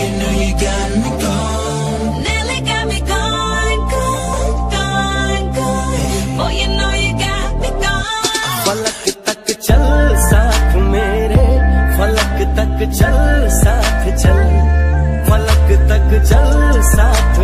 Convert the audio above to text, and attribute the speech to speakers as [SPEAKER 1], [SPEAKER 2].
[SPEAKER 1] You know you got me gone.
[SPEAKER 2] Nearly got me gone, gone, gone, gone. Boy, you know you got me gone.
[SPEAKER 1] फलक तक चल साथ मेरे, फलक तक चल साथ चल, फलक तक चल साथ